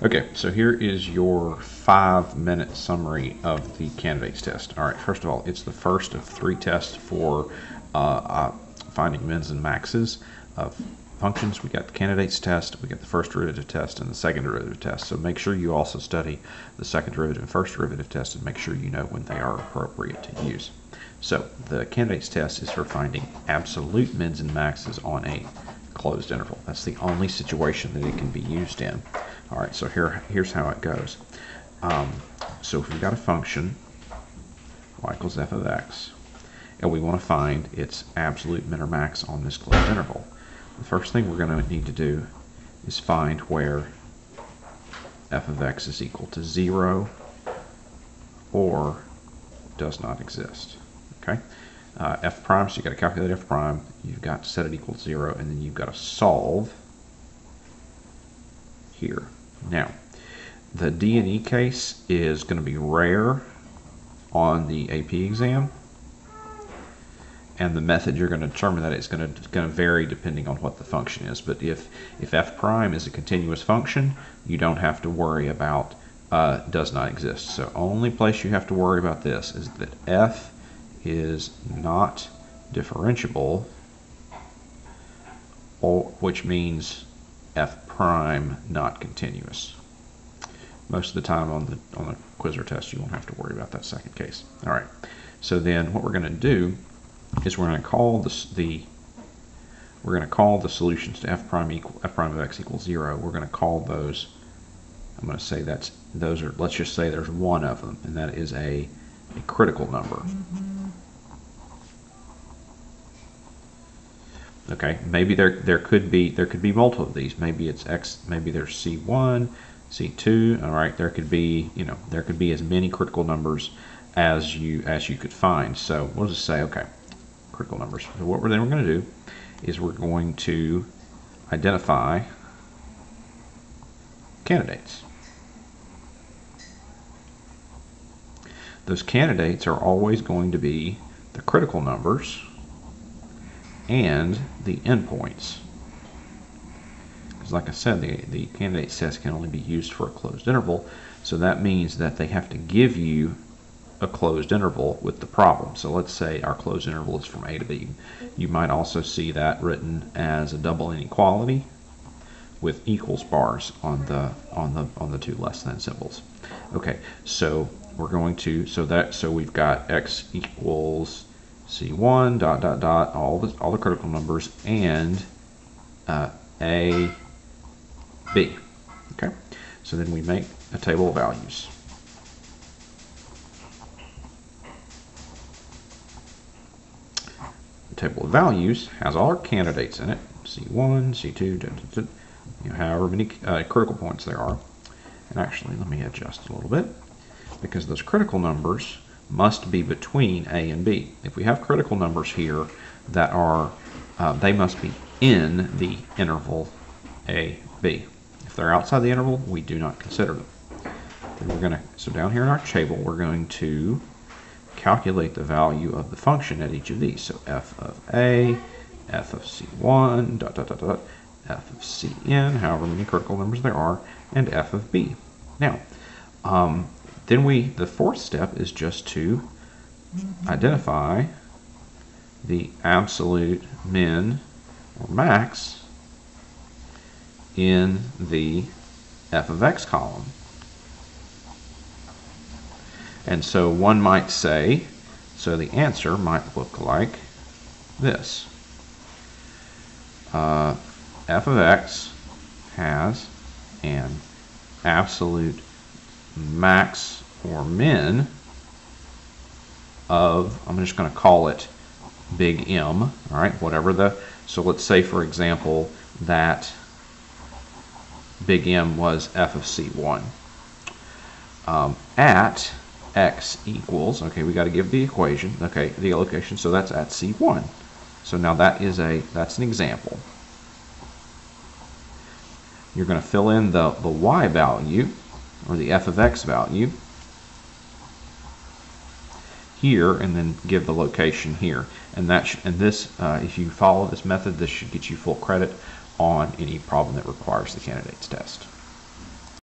Okay, so here is your five minute summary of the candidates test. All right, first of all, it's the first of three tests for uh, uh, finding mins and maxes of functions. We got the candidates test, we got the first derivative test, and the second derivative test. So make sure you also study the second derivative and first derivative test and make sure you know when they are appropriate to use. So the candidates test is for finding absolute mins and maxes on a closed interval. That's the only situation that it can be used in. All right, so here, here's how it goes. Um, so if we've got a function, y equals f of x, and we want to find its absolute min or max on this closed interval, the first thing we're going to need to do is find where f of x is equal to 0 or does not exist. Okay, uh, f prime, so you've got to calculate f prime, you've got to set it equal to 0, and then you've got to solve here. Now, the D and E case is going to be rare on the AP exam, and the method you're going to determine that is going to going to vary depending on what the function is. But if if f prime is a continuous function, you don't have to worry about uh, does not exist. So only place you have to worry about this is that f is not differentiable, or, which means f prime not continuous. Most of the time on the on the Quizzer test, you won't have to worry about that second case. All right. So then, what we're going to do is we're going to call this the we're going to call the solutions to f prime equal f prime of x equals zero. We're going to call those. I'm going to say that's those are. Let's just say there's one of them, and that is a a critical number. Mm -hmm. Okay, maybe there there could be there could be multiple of these. Maybe it's x. Maybe there's c1, c2. All right, there could be you know there could be as many critical numbers as you as you could find. So we'll just say okay, critical numbers. So what we're then we're going to do is we're going to identify candidates. Those candidates are always going to be the critical numbers and the endpoints. Because like I said, the, the candidate test can only be used for a closed interval, so that means that they have to give you a closed interval with the problem. So let's say our closed interval is from A to B. You might also see that written as a double inequality with equals bars on the on the on the two less than symbols. Okay, so we're going to so that so we've got x equals C1 dot dot dot all the all the critical numbers and uh, A B. Okay, so then we make a table of values. The table of values has all our candidates in it. C1, C2, da, da, da, you know, however many uh, critical points there are. And actually, let me adjust a little bit because those critical numbers must be between A and B. If we have critical numbers here that are, uh, they must be in the interval A, B. If they're outside the interval, we do not consider them. Then we're going to, so down here in our table, we're going to calculate the value of the function at each of these. So f of A, f of C1, dot, dot, dot, dot, f of Cn, however many critical numbers there are, and f of B. Now, um, then we, the fourth step is just to identify the absolute min or max in the f of x column. And so one might say, so the answer might look like this. Uh, f of x has an absolute max or min of, I'm just going to call it big M, all right, whatever the, so let's say for example that big M was f of C1. Um, at x equals, okay, we got to give the equation, okay, the location, so that's at C1. So now that is a, that's an example. You're going to fill in the, the y value, or the f of x value here and then give the location here. And that and this uh, if you follow this method this should get you full credit on any problem that requires the candidates test